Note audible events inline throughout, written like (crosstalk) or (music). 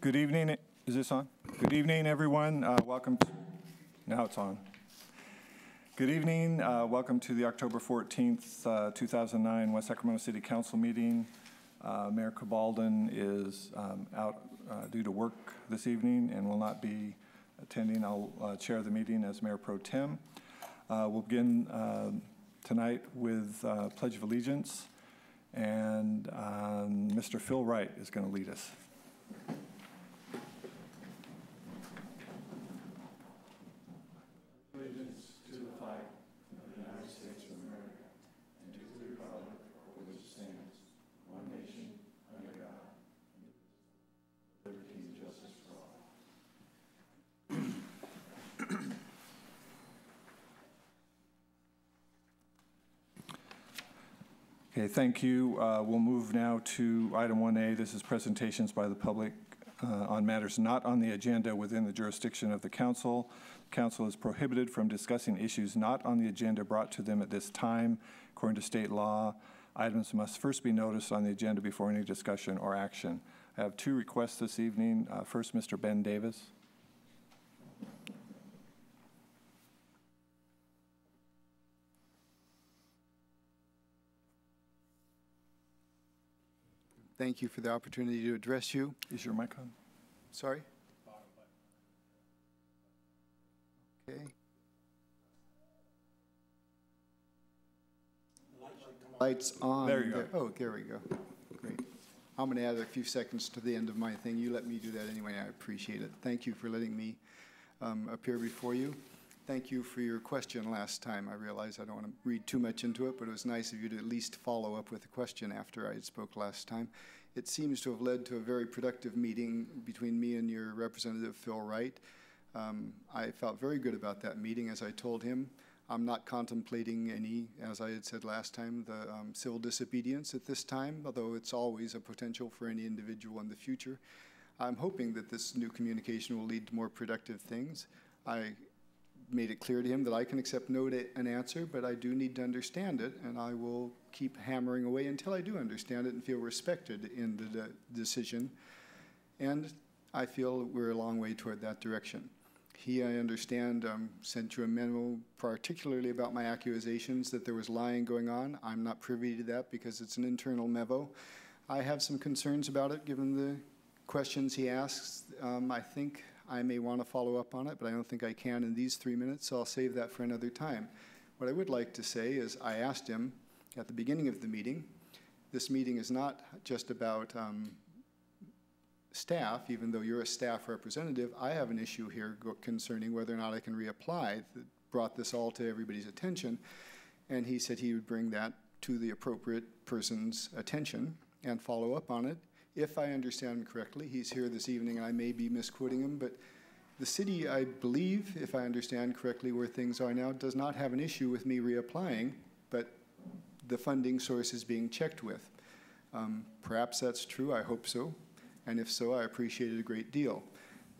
Good evening. Is this on? Good evening, everyone. Uh, welcome. To, now it's on. Good evening. Uh, welcome to the October 14th, uh, 2009 West Sacramento City Council meeting. Uh, Mayor Cabaldon is um, out uh, due to work this evening and will not be attending. I'll uh, chair the meeting as Mayor Pro Tem. we'll begin tonight with Pledge of Allegiance, and um, Mr. Phil Wright is going to lead us. Okay, thank you. Uh, we'll move now to item 1A. This is presentations by the public uh, on matters not on the agenda within the jurisdiction of the council. Council is prohibited from discussing issues not on the agenda brought to them at this time. According to state law, items must first be noticed on the agenda before any discussion or action. I have two requests this evening. Uh, first, Mr. Ben Davis. Thank you for the opportunity to address you. Is your mic on? Sorry? Okay. Lights on. There you go. Oh, there we go. Great. I'm going to add a few seconds to the end of my thing. You let me do that anyway. I appreciate it. Thank you for letting me um, appear before you. Thank you for your question last time. I realize I don't want to read too much into it, but it was nice of you to at least follow up with a question after I spoke last time. It seems to have led to a very productive meeting between me and your representative, Phil Wright. Um, I felt very good about that meeting, as I told him. I'm not contemplating any, as I had said last time, the um, civil disobedience at this time, although it's always a potential for any individual in the future. I'm hoping that this new communication will lead to more productive things. I made it clear to him that I can accept no to an answer, but I do need to understand it, and I will keep hammering away until I do understand it and feel respected in the de decision. And I feel we're a long way toward that direction. He, I understand, um, sent you a memo particularly about my accusations that there was lying going on. I'm not privy to that because it's an internal memo. I have some concerns about it given the questions he asks. Um, I think I may want to follow up on it, but I don't think I can in these three minutes, so I'll save that for another time. What I would like to say is I asked him at the beginning of the meeting, this meeting is not just about um, staff, even though you're a staff representative, I have an issue here concerning whether or not I can reapply. That brought this all to everybody's attention, and he said he would bring that to the appropriate person's attention and follow up on it if I understand him correctly, he's here this evening, and I may be misquoting him, but the city, I believe, if I understand correctly where things are now, does not have an issue with me reapplying, but the funding source is being checked with. Um, perhaps that's true, I hope so, and if so, I appreciate it a great deal.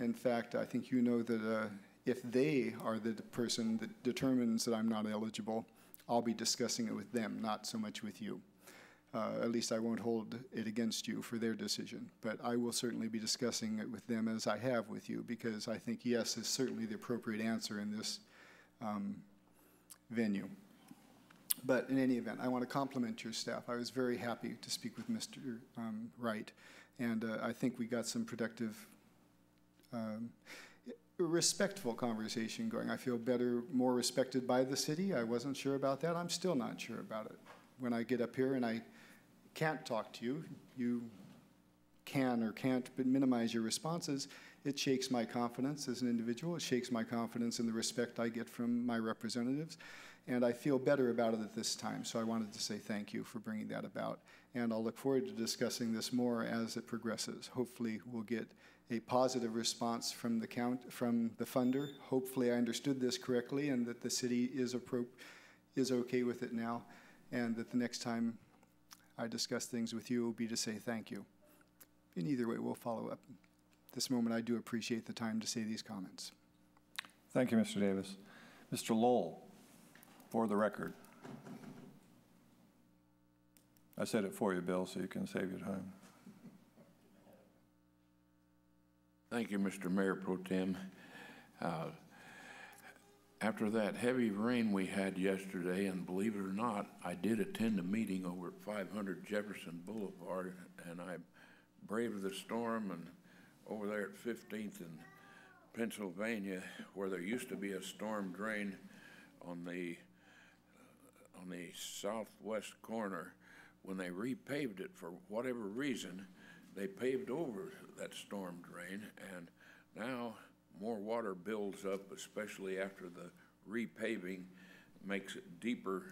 In fact, I think you know that uh, if they are the person that determines that I'm not eligible, I'll be discussing it with them, not so much with you. Uh, at least I won't hold it against you for their decision. But I will certainly be discussing it with them as I have with you, because I think yes is certainly the appropriate answer in this um, venue. But in any event, I want to compliment your staff. I was very happy to speak with Mr. Um, Wright, and uh, I think we got some productive, um, respectful conversation going. I feel better, more respected by the city. I wasn't sure about that. I'm still not sure about it. When I get up here and I can't talk to you, you can or can't but minimize your responses, it shakes my confidence as an individual. It shakes my confidence in the respect I get from my representatives. And I feel better about it at this time. So I wanted to say thank you for bringing that about. And I'll look forward to discussing this more as it progresses. Hopefully, we'll get a positive response from the count from the funder. Hopefully, I understood this correctly, and that the city is appro- is okay with it now, and that the next time I discuss things with you will be to say thank you. In either way, we'll follow up. This moment, I do appreciate the time to say these comments. Thank you, Mr. Davis. Mr. Lowell, for the record. I said it for you, Bill, so you can save your time. Thank you, Mr. Mayor Pro Tem. Uh, After that heavy rain we had yesterday, and believe it or not, I did attend a meeting over at 500 Jefferson Boulevard, and I braved the storm, and over there at 15th and Pennsylvania, where there used to be a storm drain on the, on the southwest corner, when they repaved it for whatever reason, they paved over that storm drain, and now more water builds up, especially after the repaving makes it deeper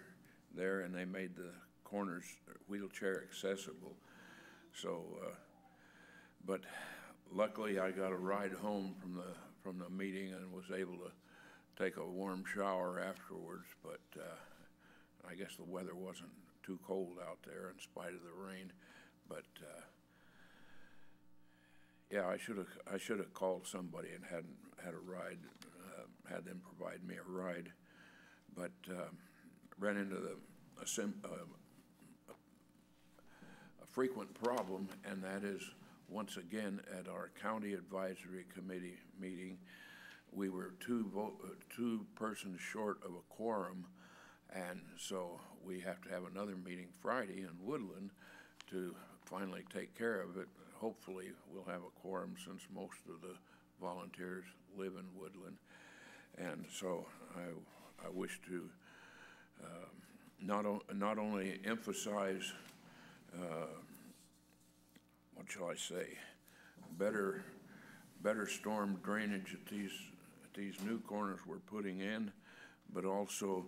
there, and they made the corners wheelchair accessible. So, uh, but luckily, I got a ride home from the, from the meeting and was able to take a warm shower afterwards, but, uh, I guess the weather wasn't too cold out there in spite of the rain, but, uh, yeah, I should have, I should have called somebody and hadn't, had a ride, uh, had them provide me a ride. But, um, ran into the, a sim, uh, a frequent problem, and that is, once again, at our county advisory committee meeting, we were two uh, two persons short of a quorum, and so we have to have another meeting Friday in Woodland to finally take care of it. Hopefully, we'll have a quorum since most of the volunteers live in Woodland. And so I, I wish to um, not, not only emphasize, uh, what shall I say, better, better storm drainage at these, at these new corners we're putting in, but also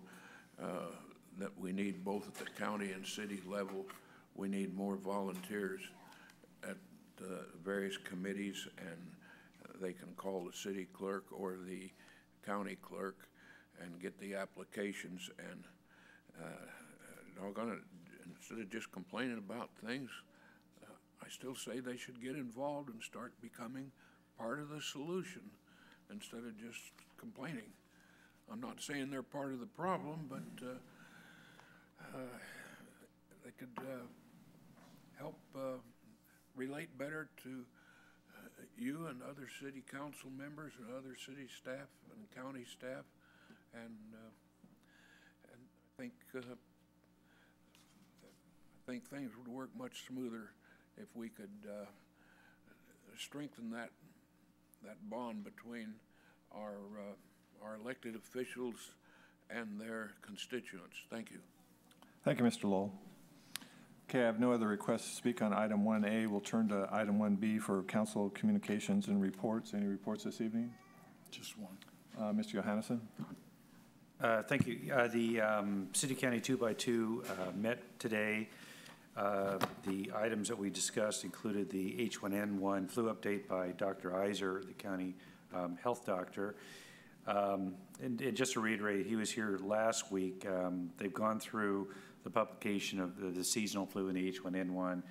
uh, that we need both at the county and city level, we need more volunteers the various committees, and they can call the city clerk or the county clerk and get the applications and, uh, doggone it, instead of just complaining about things, uh, I still say they should get involved and start becoming part of the solution instead of just complaining. I'm not saying they're part of the problem, but, uh, uh, they could, uh, help, uh, relate better to uh, you and other city council members and other city staff and county staff. And, uh, and I think, uh, I think things would work much smoother if we could, uh, strengthen that, that bond between our, uh, our elected officials and their constituents. Thank you. Thank you, Mr. Lowell. Okay, I have no other requests to speak on item 1A. We'll turn to item 1B for council communications and reports. Any reports this evening? Just one. Uh, Mr. Johannessen? Uh, Thank you. Uh, The um, City County Two-by-Two uh, met today. Uh, The items that we discussed included the H1N1 flu update by Dr. Iser, the county um, health doctor. Um, And and just to reiterate, he was here last week. Um, They've gone through the publication of the- the seasonal flu and the H1N1.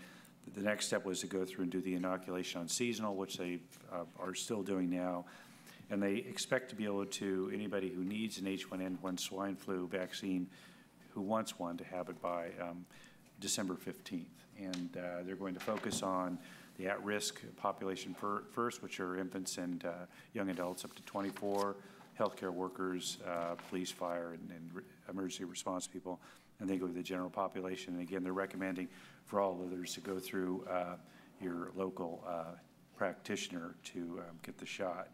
The next step was to go through and do the inoculation on seasonal, which they uh, are still doing now. And they expect to be able to, anybody who needs an H1N1 swine flu vaccine, who wants one, to have it by um, December 15th. And uh, they're going to focus on the at-risk population fir- first, which are infants and uh, young adults up to 24, healthcare workers, uh, police, fire, and- and re- emergency response people, and they go to the general population. And again, they're recommending for all others to go through uh, your local uh, practitioner to um, get the shot.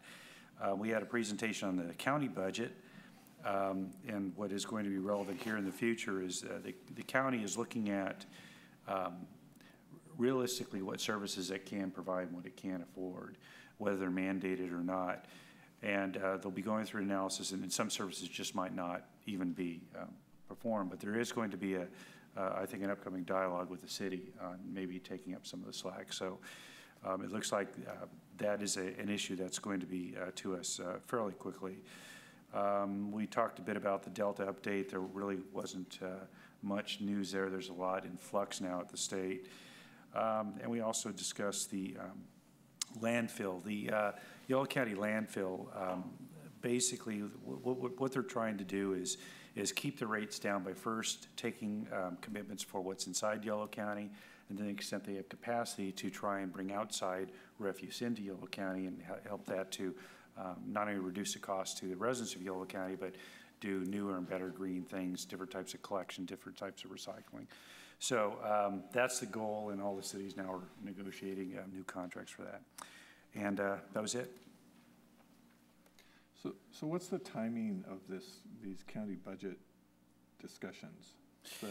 Uh, We had a presentation on the county budget, um, and what is going to be relevant here in the future is uh, the the county is looking at um, realistically what services it can provide and what it can't afford, whether they're mandated or not. And uh, they'll be going through analysis, and some services just might not even be performed. But there is going to be a, uh, I think, an upcoming dialogue with the city on maybe taking up some of the slack. So um, it looks like uh, that is a, an issue that's going to be uh, to us uh, fairly quickly. Um, We talked a bit about the Delta update. There really wasn't uh, much news there. There's a lot in flux now at the state. Um, And we also discussed the um, landfill, the uh, Yolo County landfill. um, Basically, what they're trying to do is, is keep the rates down by first taking um, commitments for what's inside Yolo County, and then the extent they have capacity to try and bring outside refuse into Yolo County and help that to um, not only reduce the cost to the residents of Yolo County, but do newer and better green things, different types of collection, different types of recycling. So um, that's the goal, and all the cities now are negotiating uh, new contracts for that. And uh, that was it. So, so what's the timing of this, these county budget discussions? The,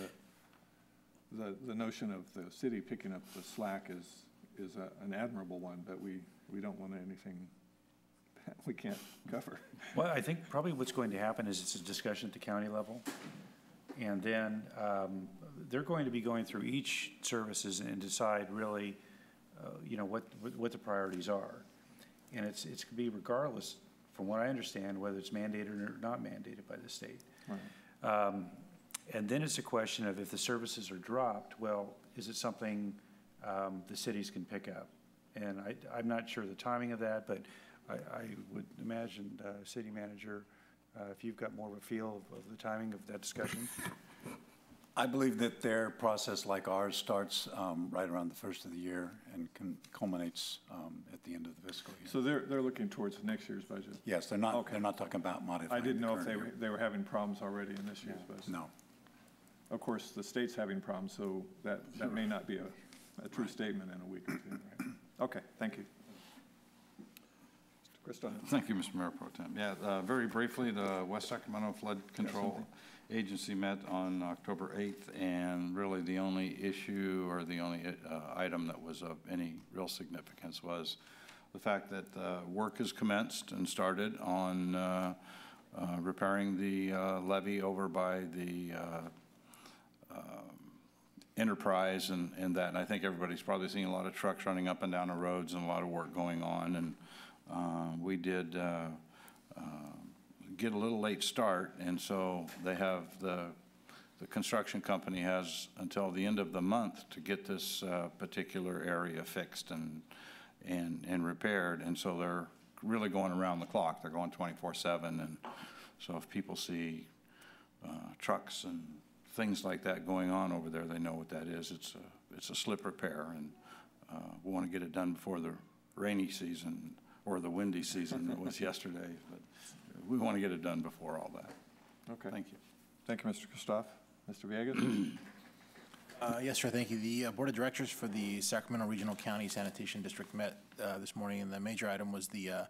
the, the notion of the city picking up the slack is, is a- an admirable one, but we, we don't want anything we can't (laughs) cover. Well, I think probably what's going to happen is it's a discussion at the county level. And then um, they're going to be going through each services and decide really, uh, you know, what, what- the priorities are. And it's, it's going to be regardless, from what I understand, whether it's mandated or not mandated by the state. Um, And then it's a question of if the services are dropped, well, is it something um, the cities can pick up? And I, I'm not sure the timing of that, but I, I would imagine, uh, city manager, uh, if you've got more of a feel of, of the timing of that discussion. (laughs) I believe that their process, like ours, starts um, right around the first of the year and can- culminates um, at the end of the fiscal year. So they're, they're looking towards next year's budget. Yes, they're not, Okay. they're not talking about modifying I didn't know if they, year. were they were having problems already in this year's budget. No. Of course, the state's having problems, so that, that may not be a, a true statement in a week or two, right? Okay, thank you. Mr. Kristoff? Thank you, Mr. Mayor Pro Tem. Yeah, uh, very briefly, the West Sacramento Flood Control Agency met on October 8th, and really the only issue or the only uh, item that was of any real significance was the fact that uh, work has commenced and started on uh, uh, repairing the uh, levee over by the uh, enterprise and, and that. And I think everybody's probably seeing a lot of trucks running up and down the roads and a lot of work going on. And we did get a little late start, and so they have the, the construction company has until the end of the month to get this uh, particular area fixed and, and, and repaired. And so they're really going around the clock. They're going 24/7. And so if people see uh, trucks and things like that going on over there, they know what that is. It's a, it's a slip repair, and uh, we want to get it done before the rainy season or the windy season that was (laughs) yesterday, but we want to get it done before all that. Okay. Thank you. Thank you, Mr. Kristoff. Mr. Villegas? Uh, Yes, sir, thank you. The uh, Board of Directors for the Sacramento Regional County Sanitation District met uh, this morning, and the major item was the uh,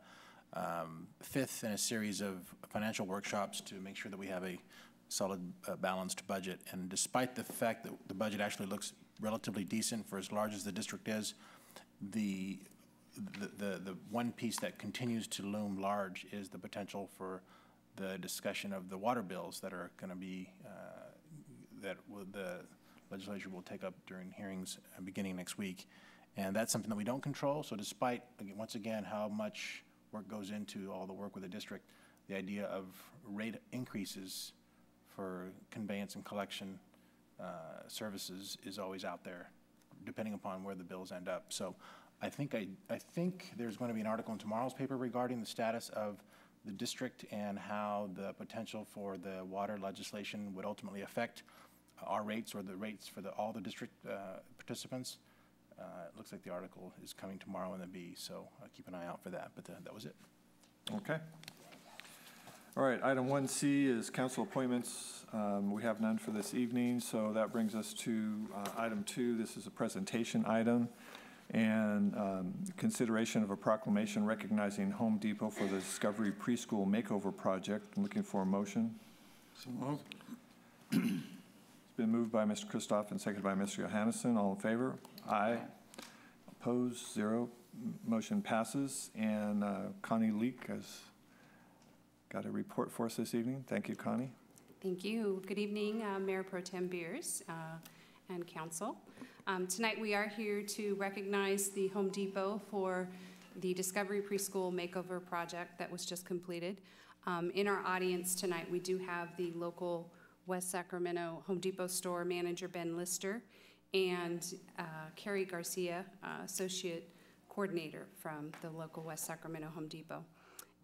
um, fifth in a series of financial workshops to make sure that we have a solid, uh, balanced budget. And despite the fact that the budget actually looks relatively decent for as large as the district is, the, the, the the one piece that continues to loom large is the potential for the discussion of the water bills that are going to be, uh, that will- the legislature will take up during hearings uh, beginning next week. And that's something that we don't control, so despite, once again, how much work goes into all the work with the district, the idea of rate increases for conveyance and collection uh, services is always out there, depending upon where the bills end up. So I think, I, I think there's going to be an article in tomorrow's paper regarding the status of the district and how the potential for the water legislation would ultimately affect our rates or the rates for the, all the district uh, participants. Uh, It looks like the article is coming tomorrow in the Bee, so uh, keep an eye out for that, but uh, that was it. Okay. All right, item 1C is council appointments. Um, We have none for this evening, so that brings us to uh, item two. This is a presentation item and um, consideration of a proclamation recognizing Home Depot for the Discovery Preschool Makeover Project. I'm looking for a motion. It's been moved by Mr. Kristoff and seconded by Mr. Johannessen. All in favor? Aye. Opposed, zero. Motion passes. And uh, Connie Leak has got a report for us this evening. Thank you, Connie. Thank you. Good evening, uh, Mayor Pro Tem Beers uh, and council. Um, Tonight, we are here to recognize the Home Depot for the Discovery Preschool Makeover Project that was just completed. Um, In our audience tonight, we do have the local West Sacramento Home Depot store manager, Ben Lister, and uh, Carrie Garcia, uh, Associate Coordinator from the local West Sacramento Home Depot.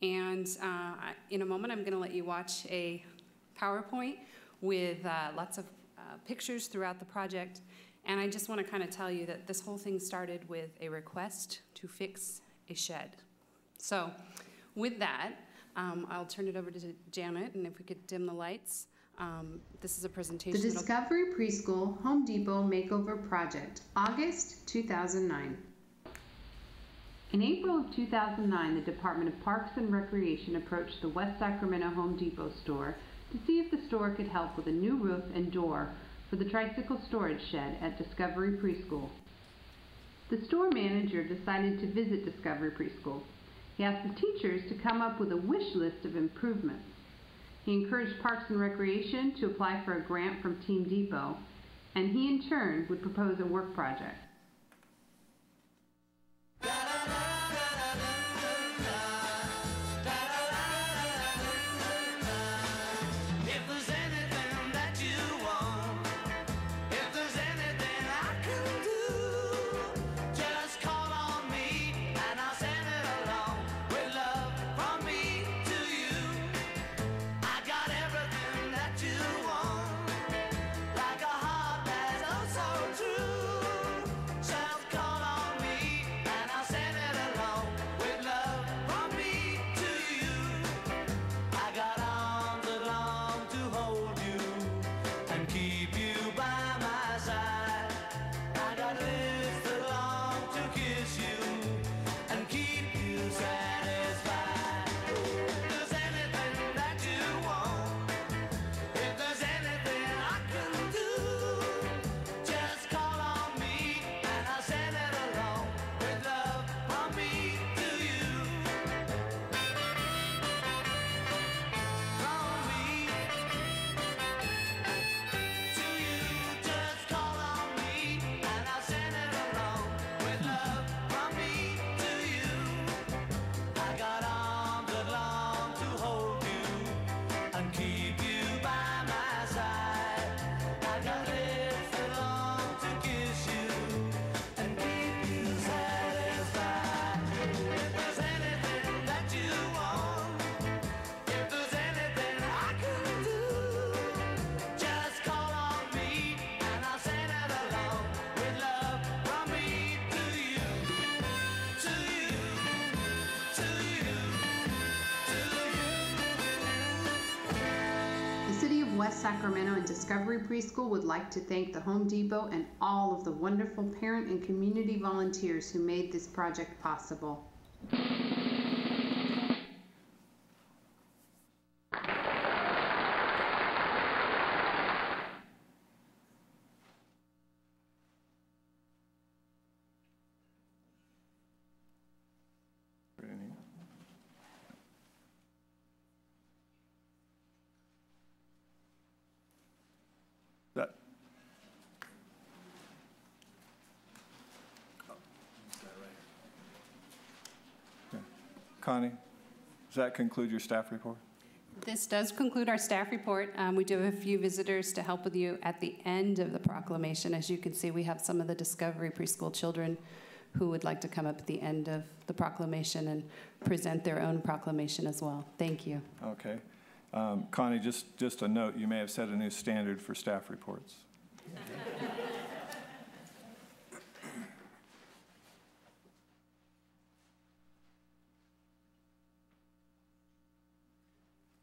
And uh, in a moment, I'm going to let you watch a PowerPoint with uh, lots of uh, pictures throughout the project. And I just want to kind of tell you that this whole thing started with a request to fix a shed. So with that, um, I'll turn it over to Janet, and if we could dim the lights. Um, This is a presentation. that'll- Discovery Preschool Home Depot Makeover Project, August 2009. In April of 2009, the Department of Parks and Recreation approached the West Sacramento Home Depot store to see if the store could help with a new roof and door for the tricycle storage shed at Discovery Preschool. The store manager decided to visit Discovery Preschool. He asked the teachers to come up with a wish list of improvements. He encouraged Parks and Recreation to apply for a grant from Team Depot, and he in turn would propose a work project. West Sacramento and Discovery Preschool would like to thank the Home Depot and all of the wonderful parent and community volunteers who made this project possible. Pretty neat. That. Okay. Connie, does that conclude your staff report? This does conclude our staff report. Um, We do have a few visitors to help with you at the end of the proclamation. As you can see, we have some of the Discovery Preschool children who would like to come up at the end of the proclamation and present their own proclamation as well. Thank you. Okay. Um, Connie, just, just a note, you may have set a new standard for staff reports. (laughs)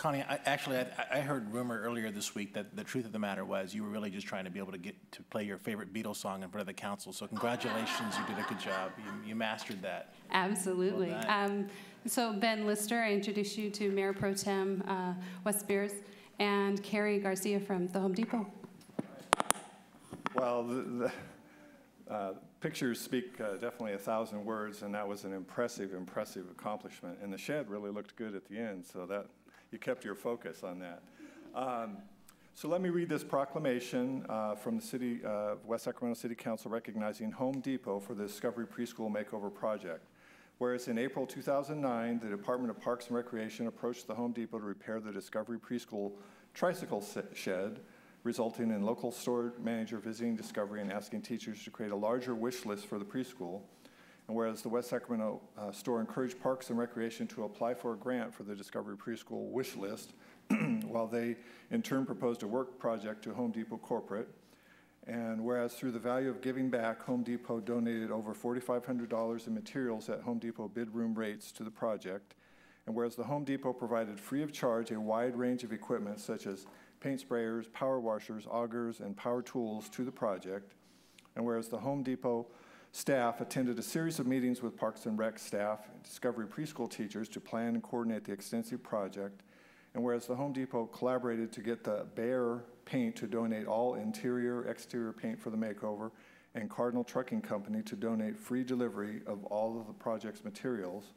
Connie, I, actually, I, I heard rumor earlier this week that the truth of the matter was you were really just trying to be able to get to play your favorite Beatles song in front of the council. So congratulations, you did a good job. You, you mastered that. Absolutely. Well. Um, So Ben Lister, I introduce you to Mayor Pro Tem uh, Wes Beers and Carrie Garcia from the Home Depot. Well, the, the uh, pictures speak uh, definitely a thousand words, and that was an impressive, impressive accomplishment. And the shed really looked good at the end, so that you kept your focus on that. Um, so let me read this proclamation uh, from the City of West Sacramento City Council recognizing Home Depot for the Discovery Preschool Makeover Project. Whereas in April 2009, the Department of Parks and Recreation approached the Home Depot to repair the Discovery Preschool tricycle shed, resulting in local store manager visiting Discovery and asking teachers to create a larger wish list for the preschool. And whereas the West Sacramento uh, store encouraged Parks and Recreation to apply for a grant for the Discovery Preschool wish list, (clears throat) while they in turn proposed a work project to Home Depot corporate. And whereas through the value of giving back, Home Depot donated over $4,500 in materials at Home Depot bid room rates to the project. And whereas the Home Depot provided free of charge a wide range of equipment such as paint sprayers, power washers, augers, and power tools to the project. And whereas the Home Depot staff attended a series of meetings with Parks and Rec staff and Discovery preschool teachers to plan and coordinate the extensive project. And whereas the Home Depot collaborated to get the Behr Paint to donate all interior, exterior paint for the makeover, and Cardinal Trucking Company to donate free delivery of all of the project's materials.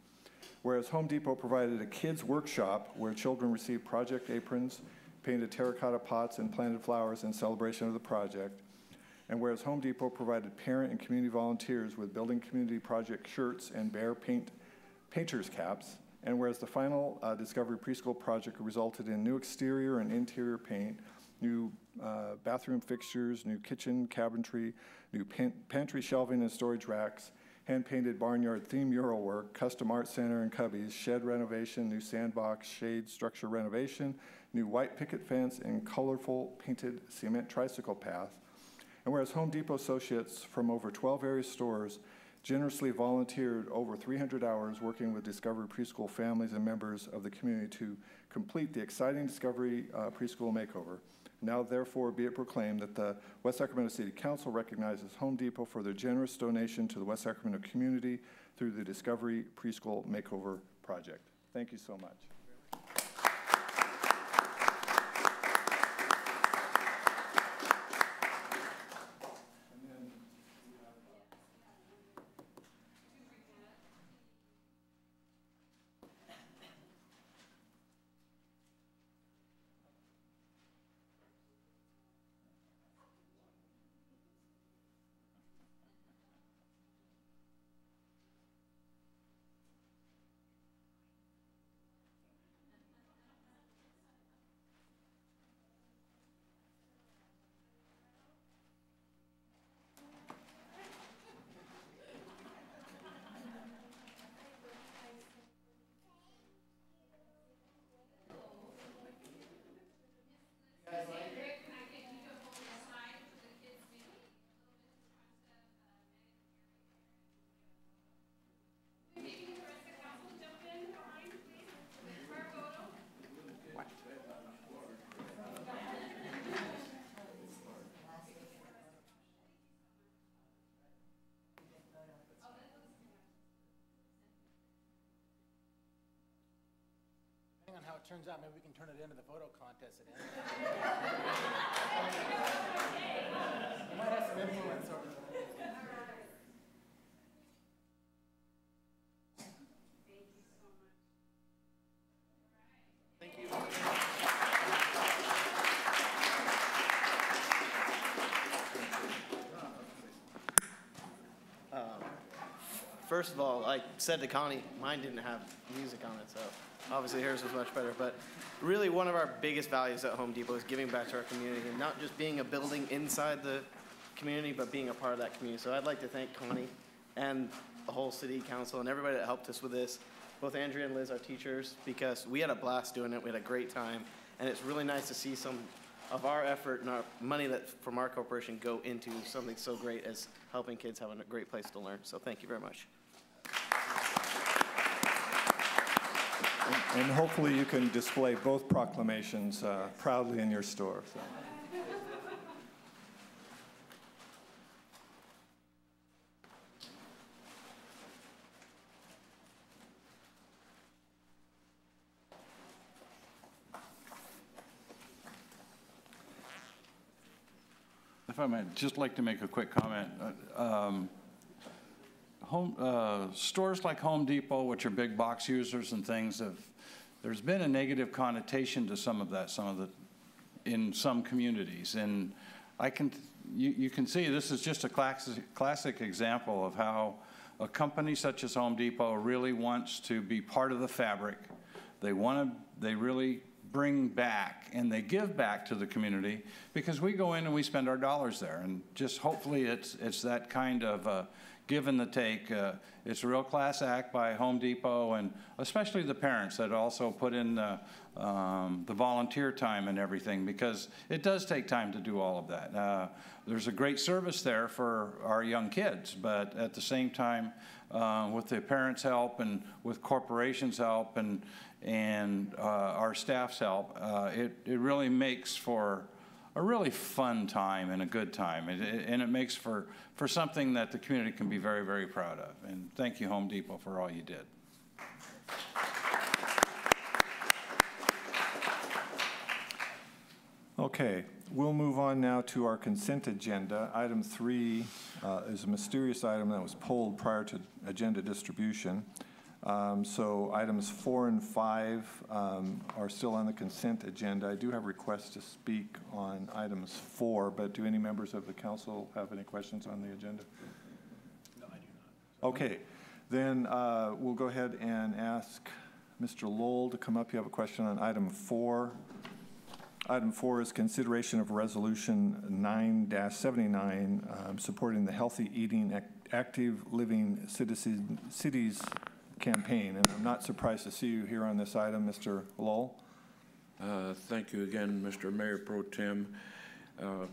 Whereas Home Depot provided a kids' workshop where children received project aprons, painted terracotta pots, and planted flowers in celebration of the project. And whereas Home Depot provided parent and community volunteers with building community project shirts and Behr paint painters caps. And whereas the final uh, Discovery Preschool project resulted in new exterior and interior paint, new uh, bathroom fixtures, new kitchen cabinetry, new pan- pantry shelving and storage racks, hand-painted barnyard theme mural work, custom art center and cubbies, shed renovation, new sandbox, shade structure renovation, new white picket fence, and colorful painted cement tricycle path. And whereas Home Depot associates from over 12 area stores generously volunteered over 300 hours working with Discovery Preschool families and members of the community to complete the exciting Discovery uh, Preschool makeover. Now therefore be it proclaimed that the West Sacramento City Council recognizes Home Depot for their generous donation to the West Sacramento community through the Discovery Preschool Makeover Project. Thank you so much. On how it turns out, maybe we can turn it into the photo contest at end. (laughs) Might have some influence over First of all, I said to Connie, mine didn't have music on it, so obviously hers was much better. But really, one of our biggest values at Home Depot is giving back to our community and not just being a building inside the community, but being a part of that community. So I'd like to thank Connie and the whole city council and everybody that helped us with this, both Andrea and Liz, our teachers, because we had a blast doing it. We had a great time. And it's really nice to see some of our effort and our money that from our corporation go into something so great as helping kids have a great place to learn. So thank you very much. And hopefully you can display both proclamations uh, proudly in your store. so. If I might, just like to make a quick comment. Uh, um, Home, uh, stores like Home Depot, which are big box users and things, have, there's been a negative connotation to some of that, some of the, in some communities. And I can, you, you can see this is just a classic, classic example of how a company such as Home Depot really wants to be part of the fabric. They want to, they really bring back and they give back to the community because we go in and we spend our dollars there. And just hopefully it's, it's that kind of uh, give and the take. Uh, It's a real class act by Home Depot and especially the parents that also put in the, um, the volunteer time and everything because it does take time to do all of that. Uh, There's a great service there for our young kids, but at the same time, uh, with the parents' help and with corporations' help and, and uh, our staff's help, uh, it, it really makes for a really fun time and a good time. And it, makes for, for something that the community can be very, very proud of. And thank you, Home Depot, for all you did. Okay, we'll move on now to our consent agenda. Item three uh, is a mysterious item that was pulled prior to agenda distribution. Um, So items four and five um, are still on the consent agenda. I do have requests to speak on items four, but do any members of the council have any questions on the agenda? No, I do not. Okay, then uh, we'll go ahead and ask Mr. Lowell to come up. You have a question on item four. Item four is consideration of resolution nine seventy-nine, um, supporting the Healthy Eating, Ac- Active Living Citizen, Cities campaign. And I'm not surprised to see you here on this item, Mr. Lowell. Uh, Thank you again, Mr. Mayor Pro Tem. Uh,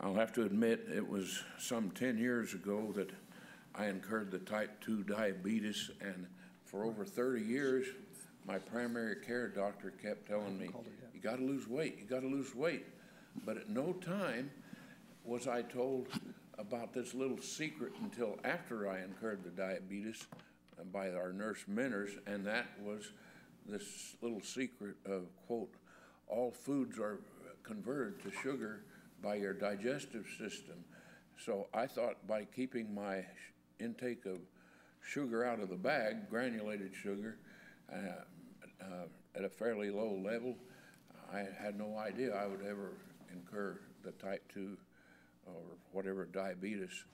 I'll have to admit, it was some 10 years ago that I incurred the type 2 diabetes, and for over 30 years, my primary care doctor kept telling me, you got to lose weight, you got to lose weight. But at no time was I told about this little secret until after I incurred the diabetes by our nurse Minners, and that was this little secret of, quote, all foods are converted to sugar by your digestive system. So I thought by keeping my intake of sugar out of the bag, granulated sugar, uh, uh, at a fairly low level, I had no idea I would ever incur the type 2 or whatever diabetes.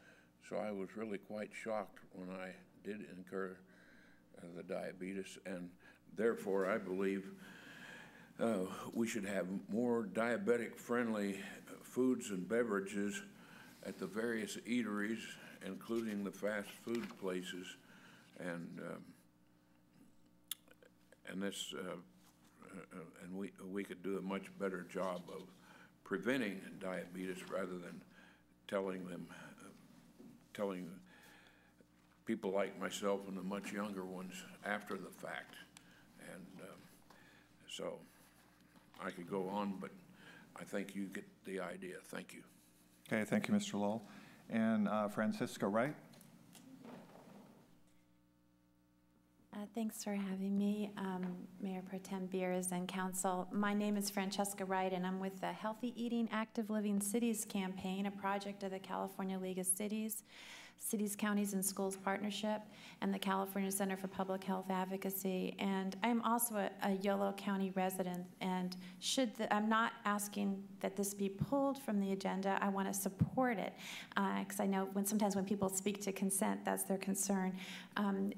So I was really quite shocked when I did incur uh, the diabetes, and therefore I believe uh, we should have more diabetic-friendly foods and beverages at the various eateries, including the fast food places, and um, and this uh, uh, and we we could do a much better job of preventing diabetes rather than telling them uh, telling people like myself and the much younger ones after the fact. And um, so I could go on, but I think you get the idea. Thank you. Okay, thank you, Mr. Lowell. And uh, Francesca Wright? Uh, Thanks for having me, um, Mayor Pro Tem Beers and Council. My name is Francesca Wright, and I'm with the Healthy Eating Active Living Cities Campaign, a project of the California League of Cities, Cities, Counties, and Schools Partnership, and the California Center for Public Health Advocacy. And I'm also a, a Yolo County resident, and should the, I'm not asking that this be pulled from the agenda. I want to support it because I know when sometimes when people speak to consent, that's their concern. Um,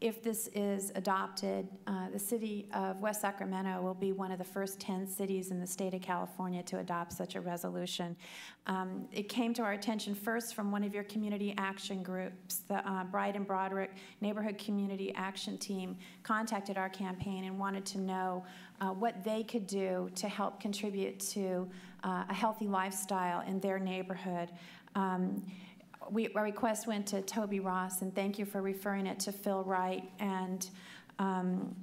if this is adopted, uh, the city of West Sacramento will be one of the first 10 cities in the state of California to adopt such a resolution. Um, it came to our attention first from one of your community action groups. The uh, Bryte and Broderick Neighborhood Community Action Team contacted our campaign and wanted to know uh, what they could do to help contribute to uh, a healthy lifestyle in their neighborhood. Um, we, our request went to Toby Ross, and thank you for referring it to Phil Wright and um,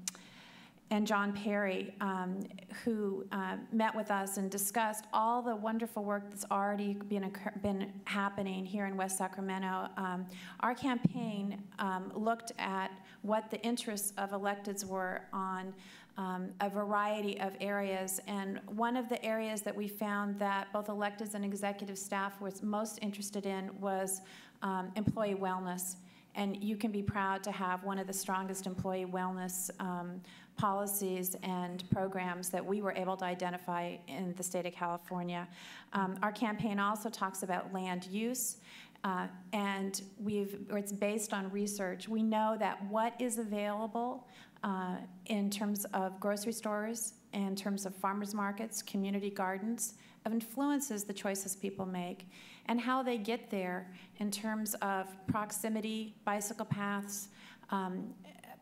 and John Perry, um, who uh, met with us and discussed all the wonderful work that's already been, been happening here in West Sacramento. Um, our campaign um, looked at what the interests of electeds were on um, a variety of areas. And one of the areas that we found that both electeds and executive staff was most interested in was um, employee wellness. And you can be proud to have one of the strongest employee wellness um, policies and programs that we were able to identify in the state of California. Um, our campaign also talks about land use. Uh, and we've, it's based on research. We know that what is available uh, in terms of grocery stores, in terms of farmers markets, community gardens, of influences the choices people make and how they get there in terms of proximity, bicycle paths, um,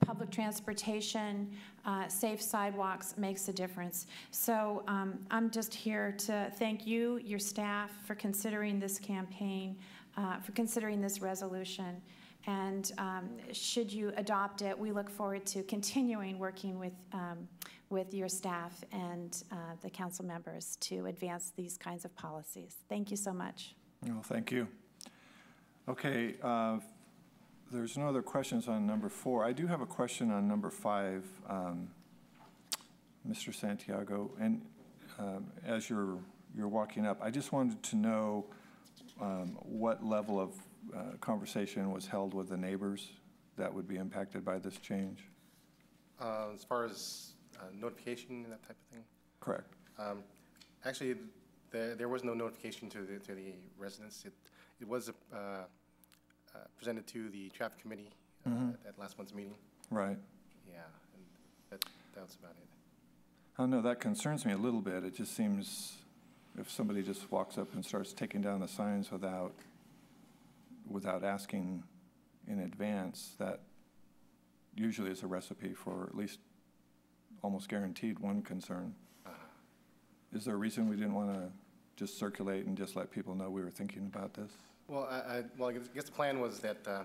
public transportation, uh, safe sidewalks makes a difference. So um, I'm just here to thank you, your staff, for considering this campaign, uh, for considering this resolution. And um, should you adopt it, we look forward to continuing working with, um, with your staff and uh, the council members to advance these kinds of policies. Thank you so much. Well, thank you. Okay, uh, there's no other questions on number four. I do have a question on number five, um, Mr. Santiago. And um, as you're, you're walking up, I just wanted to know um, what level of uh, conversation was held with the neighbors that would be impacted by this change? Uh, As far as uh, notification and that type of thing? Correct. Um, Actually, there, there was no notification to the, to the residents. It, it was uh, uh, presented to the traffic committee uh, Mhm. at- last month's meeting. Right. Yeah, and that, that was about it. Oh, no, that concerns me a little bit. It just seems if somebody just walks up and starts taking down the signs without, without asking in advance, that usually is a recipe for at least almost guaranteed one concern. Is there a reason we didn't want to just circulate and just let people know we were thinking about this? Well, I, I, well, I guess- the plan was that uh,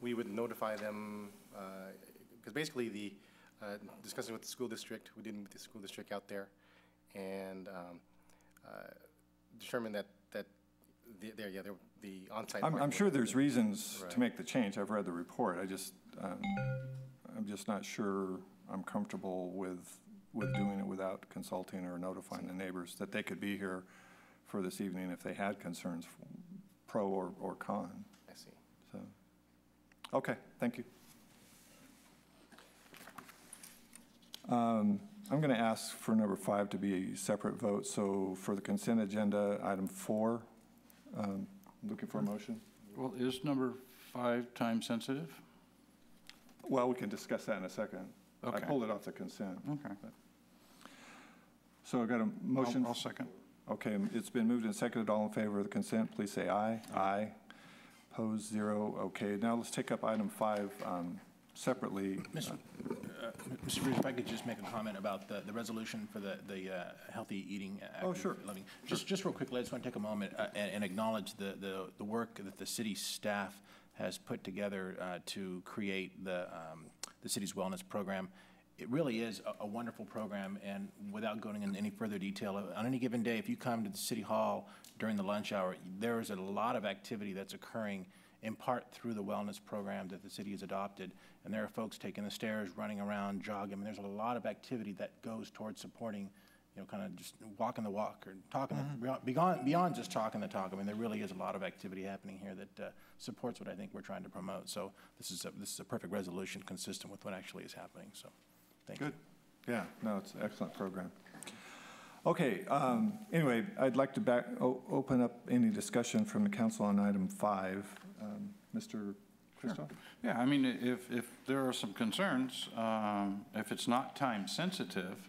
we would notify them, because basically the, uh, discussing with the school district, we did meet the school district out there, and um, uh, determined that, the- there, yeah, there, the on-site. I'm, I'm sure there's reasons Right. to make the change. I've read the report. I just, um, I'm just not sure I'm comfortable with, with doing it without consulting or notifying the neighbors that they could be here for this evening if they had concerns, pro or, or con. I see. So, okay, thank you. Um, I'm going to ask for number five to be a separate vote. So for the consent agenda, item four, um, looking for a motion? Well, is number five time sensitive? Well, we can discuss that in a second. I Okay. pulled it off the consent. Okay. So I've got a motion? I'll- I'll second. Okay, it's been moved and seconded. All in favor of the consent, please say aye. Aye. Opposed, zero. Okay, now let's take up item five um, separately. Mr. uh, Mr. Bruce, if I could just make a comment about the, the resolution for the, the uh, healthy eating. uh, Oh, sure. living. Just, just real quickly, I just want to take a moment uh, and, and acknowledge the, the, the work that the city staff has put together uh, to create the, um, the city's wellness program. It really is a, a wonderful program, and without going into any further detail, on any given day, if you come to the city hall during the lunch hour, there is a lot of activity that's occurring in part through the wellness program that the city has adopted. And there are folks taking the stairs, running around, jogging. I mean, there's a lot of activity that goes towards supporting, you know, kind of just walking the walk or talking, the, beyond, beyond just talking the talk. I mean, there really is a lot of activity happening here that uh, supports what I think we're trying to promote. So this is a, this is a perfect resolution consistent with what actually is happening. So, thank you. Good. Yeah, no, it's an excellent program. Okay, um, anyway, I'd like to back, o- open up any discussion from the council on item five. Um, Mr. Kristoff? Yeah, I mean, if, if there are some concerns, um, if it's not time sensitive,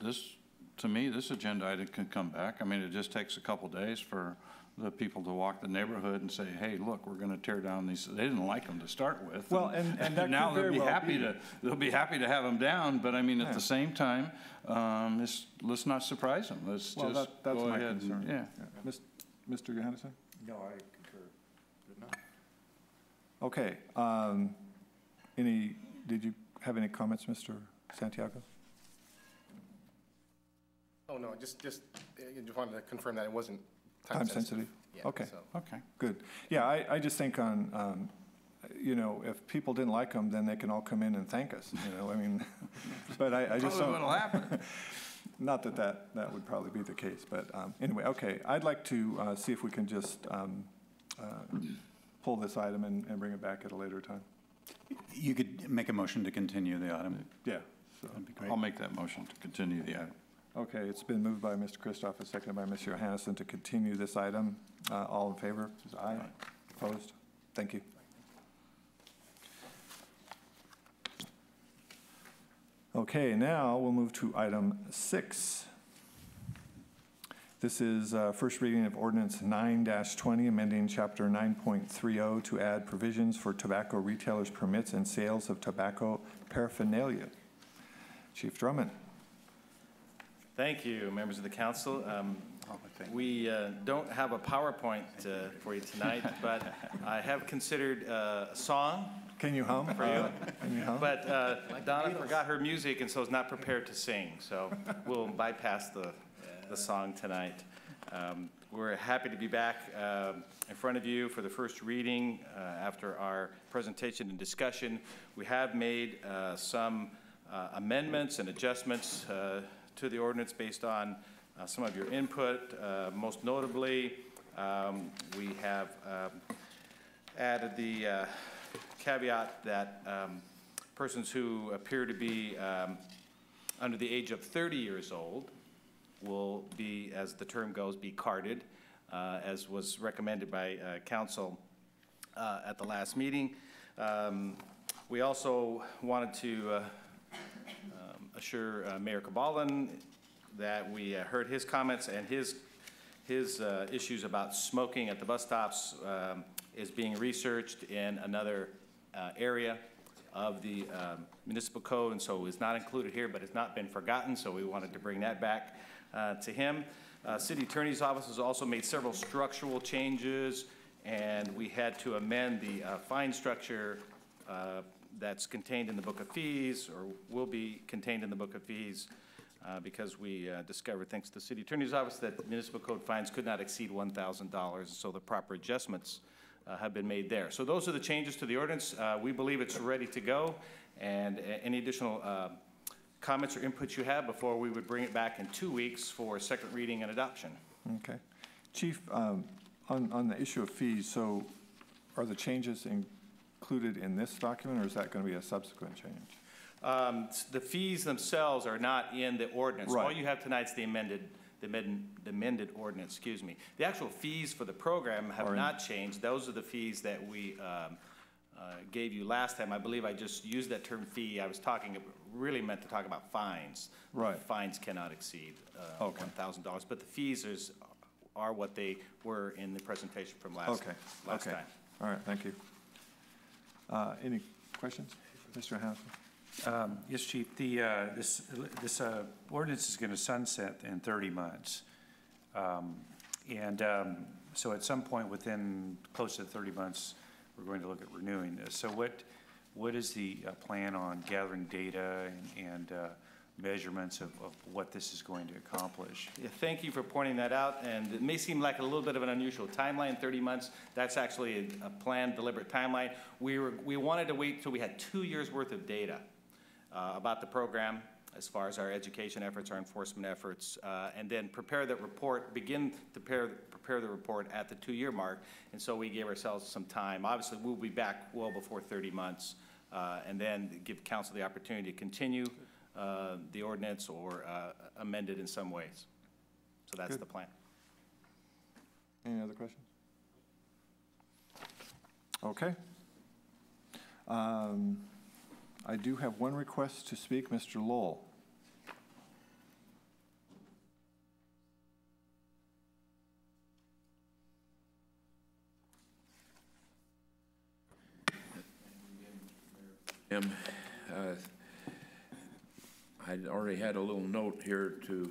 this, to me, this agenda item can come back. I mean, it just takes a couple days for the people to walk the neighborhood and say, hey, look, we're gonna tear down these, they didn't like them to start with. Well, and- and that (laughs) could Now they'll be well happy be. to, they'll be happy to have them down, but I mean, at Yeah. the same time, um, it's, let's not surprise them. Let's Well, just that, that's go my ahead and- concern. Yeah. Mis- Mr. Johannessen? No, I concur. Okay, um, any, did you have any comments, Mr. Santiago? Oh, no, just, just, uh, just wanted to confirm that it wasn't time Time sensitive. sensitive? Yeah, Okay. so- Okay. Good. Yeah, I, I just think on, um, you know, if people didn't like them, then they can all come in and thank us, you know, I mean, (laughs) but I, I just Probably don't. what'll happen. (laughs) Not that that, that would probably be the case, but um, anyway, okay. I'd like to uh, see if we can just um, uh, pull this item and, and bring it back at a later time. You could make a motion to continue the item. Yeah, so, That'd be great. I'll make that motion to continue the item. okay, it's been moved by Mr. Kristoff and seconded by Mr. Johannessen to continue this item. Uh, All in favor, says aye. Opposed? Thank you. Okay, now we'll move to item six. This is uh, first reading of ordinance 9-20, amending chapter 9.30 to add provisions for tobacco retailers' permits and sales of tobacco paraphernalia. Chief Drummond. Thank you, members of the council. Um, We uh, don't have a PowerPoint uh, for you tonight, (laughs) but I have considered uh, a song Can you hum? for you. Can you hum? But uh, Donna forgot her music and so is not prepared to sing, so we'll bypass the, the song tonight. Um, We're happy to be back um, in front of you for the first reading uh, after our presentation and discussion. We have made uh, some uh, amendments and adjustments uh, to the ordinance based on uh, some of your input. Uh, Most notably, um, we have um, added the uh, caveat that um, persons who appear to be under the age of 30 years old will be, as the term goes, be carded, uh, as was recommended by uh, council uh, at the last meeting. Um, We also wanted to uh, um, assure uh, Mayor Cabaldon that we uh, heard his comments and his, his issues about smoking at the bus stops um, is being researched in another area of the um, municipal code, and so is not included here, but it's not been forgotten, so we wanted to bring that back uh, to him. Uh, City Attorney's Office has also made several structural changes, and we had to amend the uh, fine structure uh, that's contained in the Book of Fees, or will be contained in the Book of Fees, uh, because we uh, discovered, thanks to the city attorney's office, that municipal code fines could not exceed $1,000, so the proper adjustments uh, have been made there. So those are the changes to the ordinance. Uh, We believe it's ready to go, and a- any additional uh, comments or inputs you have before we would bring it back in two weeks for second reading and adoption. Okay. Chief, um, on, on the issue of fees, so are the changes included in this document, or is that going to be a subsequent change? Um, The fees themselves are not in the ordinance. All you have tonight's the amended, the amend- the amended ordinance, excuse me. The actual fees for the program have not changed. Those are the fees that we um, uh, gave you last time. I believe I just used that term fee. I was talking, really meant to talk about fines. Right. Fines cannot exceed uh, Okay. $1,000, but the fees is, are what they were in the presentation from last, Okay, last okay. time. All right, thank you. Uh, Any questions? Mr. Hassel? Um, Yes, Chief, the, uh, this, this uh, ordinance is going to sunset in 30 months. Um, And um, so at some point within close to 30 months, we're going to look at renewing this. So what, what is the uh, plan on gathering data and- and uh, measurements of, of what this is going to accomplish? Yeah, thank you for pointing that out, and it may seem like a little bit of an unusual timeline, 30 months. That's actually a a planned, deliberate timeline. We were, we wanted to wait till we had two years' worth of data uh, about the program, as far as our education efforts, our enforcement efforts, uh, and then prepare the report, begin to prepare, prepare the report at the two-year mark. And so we gave ourselves some time. Obviously, we'll be back well before 30 months, uh, and then give council the opportunity to continue uh, the ordinance or uh, amend it in some ways. So that's Good. the plan. Any other questions? Okay. Um, I do have one request to speak, Mr. Lowell. Jim, uh, I'd already had a little note here to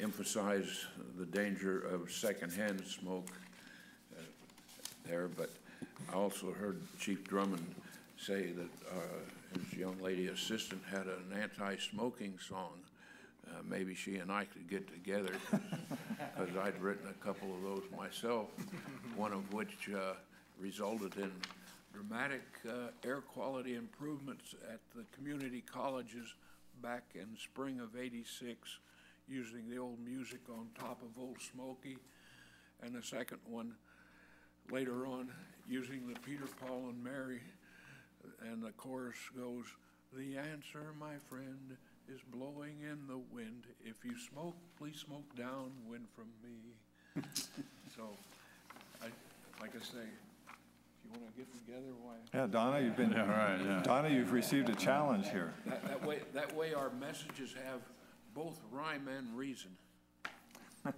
emphasize the danger of secondhand smoke uh, there, but I also heard Chief Drummond say that uh, his young lady assistant had an anti-smoking song. Uh, Maybe she and I could get together, because I'd written a couple of those myself, one of which uh, resulted in dramatic uh, air quality improvements at the community colleges back in spring of eighty-six, using the old music on top of Old Smoky. And the second one, later on, using the Peter, Paul, and Mary, and the chorus goes, "The answer, my friend, is blowing in the wind. If you smoke, please smoke downwind from me." (laughs) So, I, like I say, you want to get together, why? Yeah, Donna, you've been, Yeah, right, yeah. Donna, you've received a challenge here. That, that way, that way our messages have both rhyme and reason. (laughs)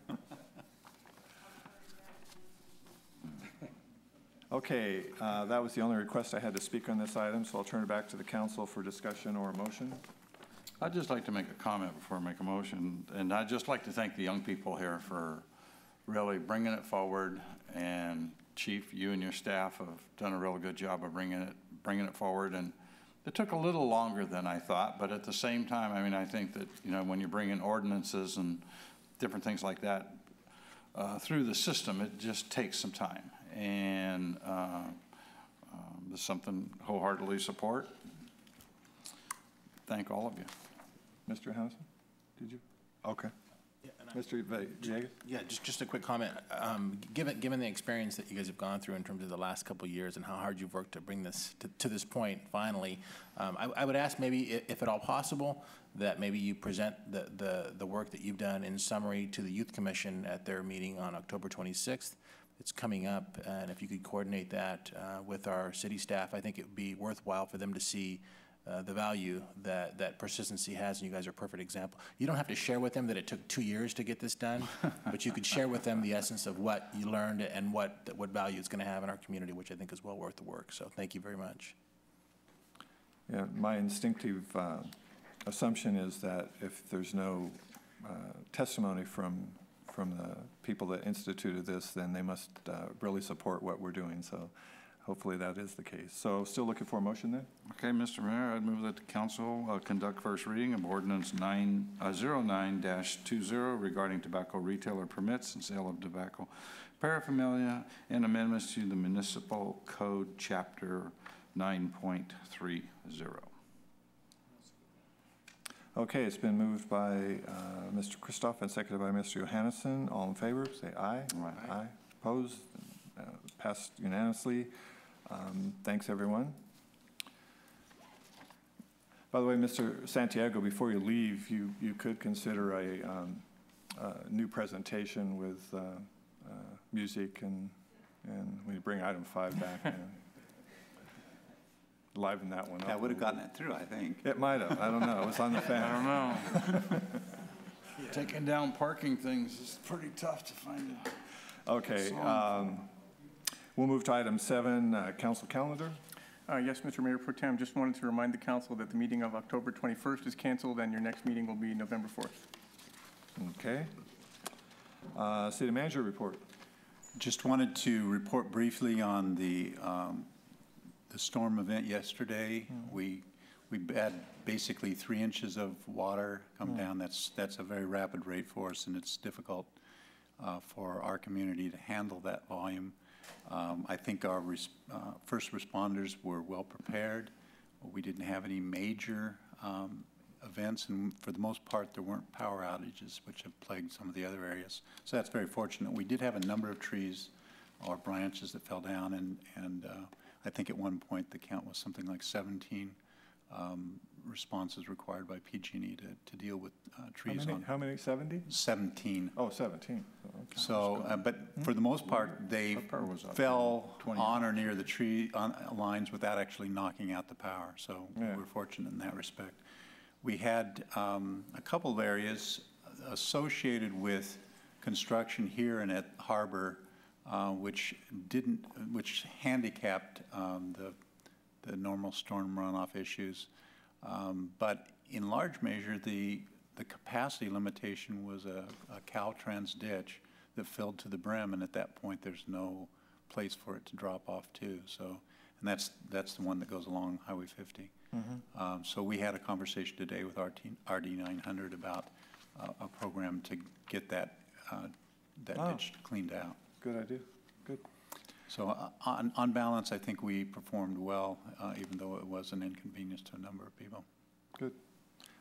Okay, uh, that was the only request I had to speak on this item, so I'll turn it back to the council for discussion or motion. I'd just like to make a comment before I make a motion, and I'd just like to thank the young people here for really bringing it forward and Chief, you and your staff have done a real good job of bringing it, bringing it forward. And it took a little longer than I thought, but at the same time, I mean, I think that, you know, when you bring in ordinances and different things like that uh, through the system, it just takes some time. And uh, um, it's something wholeheartedly support. Thank all of you. Mr. Housen, did you? Okay. Mr. Ve- Yeah, just, just a quick comment. Um, Given, given the experience that you guys have gone through in terms of the last couple of years and how hard you've worked to bring this to, to this point finally, um, I, I would ask maybe, i- if at all possible, that maybe you present the, the, the work that you've done in summary to the Youth Commission at their meeting on October 26th. It's coming up, and if you could coordinate that uh, with our city staff, I think it would be worthwhile for them to see uh, the value that, that persistency has, and you guys are a perfect example. You don't have to share with them that it took two years to get this done, (laughs) but you could share with them the essence of what you learned and what, what value it's going to have in our community, which I think is well worth the work. So thank you very much. Yeah, my instinctive uh, assumption is that if there's no uh, testimony from, from the people that instituted this, then they must uh, really support what we're doing. So hopefully that is the case. So still looking for a motion then? Okay, Mr. Mayor, I'd move that the council uh, conduct first reading of ordinance nine, uh, zero nine dash two zero regarding tobacco retailer permits and sale of tobacco paraphernalia and amendments to the municipal code chapter nine point three zero. Okay, it's been moved by uh, Mr. Kristoff and seconded by Mr. Johannessen. All in favor, say aye. Aye. Aye. Opposed? Uh, Passed unanimously. Um, Thanks, everyone. By the way, Mr. Santiago, before you leave, you, you could consider a, um, a new presentation with uh, uh, music and, and when you bring item five back. you know, Liven that one up. That would have gotten it through, I think. It might have, I don't know, it was on the (laughs) fan. I don't know. (laughs) Taking down parking things is pretty tough to find a Okay, um, we'll move to item seven, uh, council calendar. Uh, Yes, Mr. Mayor Pro Tem, just wanted to remind the council that the meeting of October 21st is canceled, and your next meeting will be November 4th. Okay. Uh, City manager report. Just wanted to report briefly on the, um, the storm event yesterday. We, we had basically three inches of water come down. That's, that's a very rapid rate for us, and it's difficult uh, for our community to handle that volume. Um, I think our res- uh, first responders were well prepared. We didn't have any major um, events, and for the most part, there weren't power outages, which have plagued some of the other areas. So that's very fortunate. We did have a number of trees or branches that fell down, and, and uh, I think at one point, the count was something like 17 um, responses required by PG&E to, to deal with uh, How trees many, on. how many, 70? 17. Oh, 17. Oh, okay. So, uh, but for the most part, they was fell on or near the tree, on uh, lines without actually knocking out the power. So Yeah. we're fortunate in that respect. We had um, a couple of areas associated with construction here and at Harbor, uh, which didn't, which handicapped um, the, the normal storm runoff issues. Um, But in large measure, the, the capacity limitation was a, a Caltrans ditch that filled to the brim, and at that point, there's no place for it to drop off to, so, and that's, that's the one that goes along Highway 50. Um, So we had a conversation today with RT, RD 900 about uh, a program to get that, uh, that Oh. ditch cleaned out. Good idea, good. So uh, on, on balance, I think we performed well, uh, even though it was an inconvenience to a number of people. Good.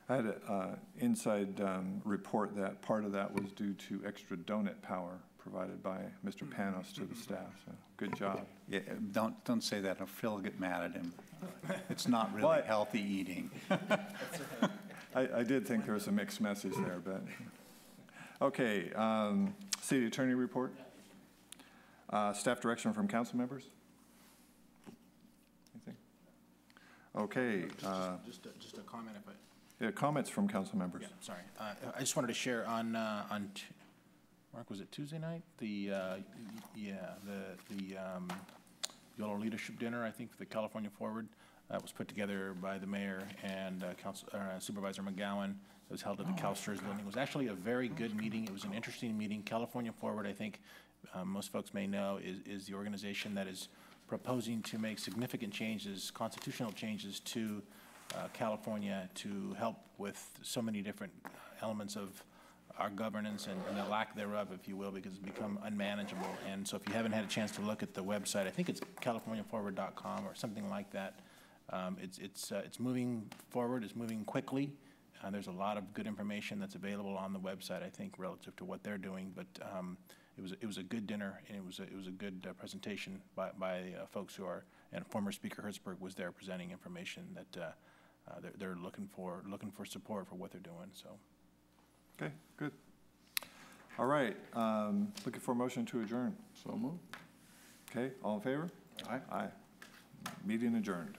I had an inside um, report that part of that was due to extra donut power provided by Mr. Panos to the staff, so good job. Yeah, don't, don't say that, or Phil will get mad at him. It's not really What? healthy eating. (laughs) I, I did think there was a mixed message there, but, okay, um, city attorney report? Uh, Staff direction from council members? Anything? Okay, uh, Just, a- just a comment if I, yeah, comments from council members? Yeah, sorry. Uh, I just wanted to share on, uh, on, Mark, was it Tuesday night? The, uh, yeah, the, the, um, YOLO Leadership Dinner, I think, for the California Forward. That was put together by the mayor and uh, Council- uh, Supervisor McGowan. It was held at the CalSTRS building. It was actually a very good meeting. It was an interesting meeting. California Forward, I think, um, most folks may know, is, is the organization that is proposing to make significant changes, constitutional changes to uh, California to help with so many different elements of our governance and, and the lack thereof, if you will, because it's become unmanageable. And so if you haven't had a chance to look at the website, I think it's californiaforward.com or something like that. Um, it's, it's, uh, it's moving forward, it's moving quickly. Uh, there's a lot of good information that's available on the website, I think, relative to what they're doing. But um, it was, it was a good dinner and it was, a, it was a good uh, presentation by, by uh, folks who are, and former Speaker Hertzberg was there presenting information that uh, uh, they're, they're looking for, looking for support for what they're doing, so. Okay, good. All right, um, looking for a motion to adjourn. So moved. Okay, all in favor? Aye. Aye. Meeting adjourned.